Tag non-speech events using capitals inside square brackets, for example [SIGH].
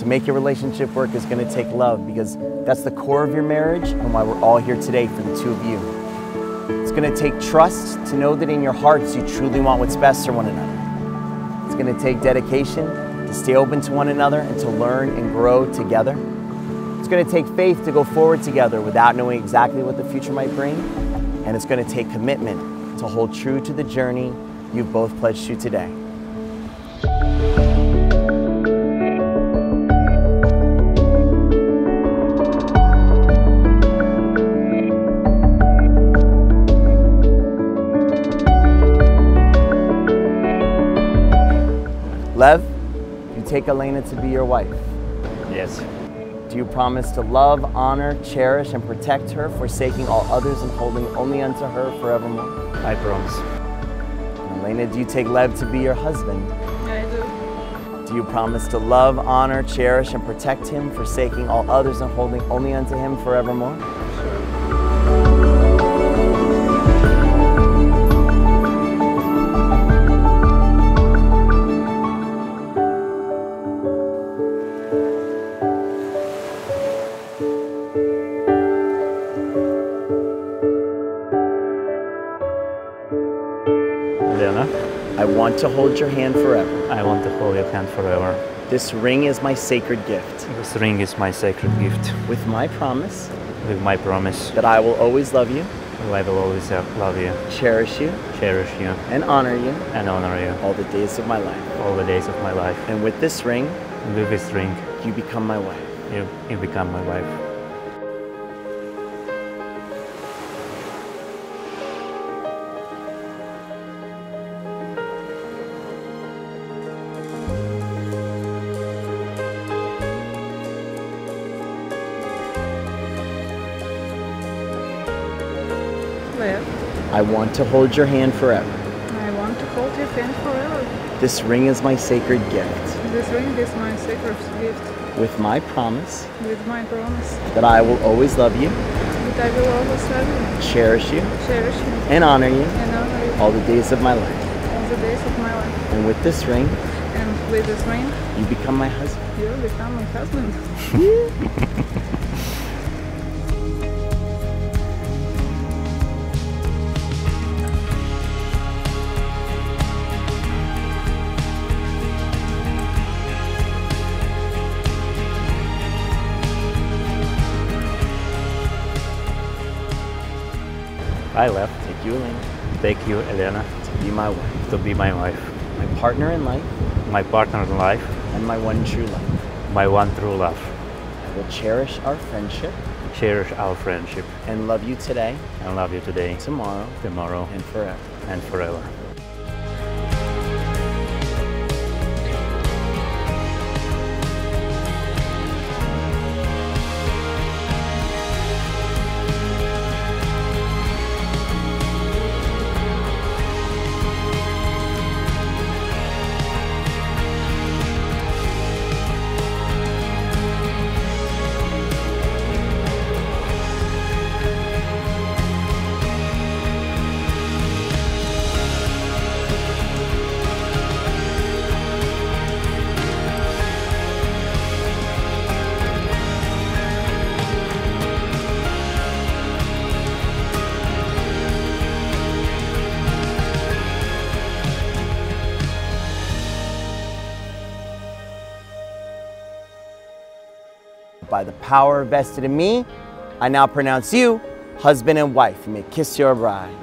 To make your relationship work is going to take love because that's the core of your marriage and why we're all here today for the two of you. It's going to take trust to know that in your hearts you truly want what's best for one another. It's going to take dedication to stay open to one another and to learn and grow together. It's going to take faith to go forward together without knowing exactly what the future might bring. And it's going to take commitment to hold true to the journey you've both pledged to today. Lev, you take Elena to be your wife. Yes. Do you promise to love, honor, cherish, and protect her, forsaking all others and holding only unto her forevermore? I promise. And Elena, do you take Lev to be your husband? I do. Do you promise to love, honor, cherish, and protect him, forsaking all others and holding only unto him forevermore? Want to hold your hand forever. I want to hold your hand forever. This ring is my sacred gift, This ring is my sacred gift. with my promise With my promise, that I will always love you, I will always uh, love you, cherish you, cherish you, and honor you and honor you all the days of my life. all the days of my life. And with this ring, with this ring, you become my wife. you, you become my wife. Lev, I want to hold your hand forever. I want to hold your hand forever. This ring is my sacred gift, This ring is my sacred gift with my promise with my promise that I will always love you, that I will always love you, cherish you, cherish you, and honor you and honor you all the days of my life. all the days of my life. And with this ring, And with this ring, you become my husband. you become my husband. [LAUGHS] I Lev. Take you, Elena, Take you, Elena, to be my wife, to be my wife, my partner in life, my partner in life, and my one true love. my one true love. I will cherish our friendship. Cherish our friendship. And love you today, and love you today, tomorrow, tomorrow, and forever. and forever. By the power vested in me, I now pronounce you husband and wife. You may kiss your bride.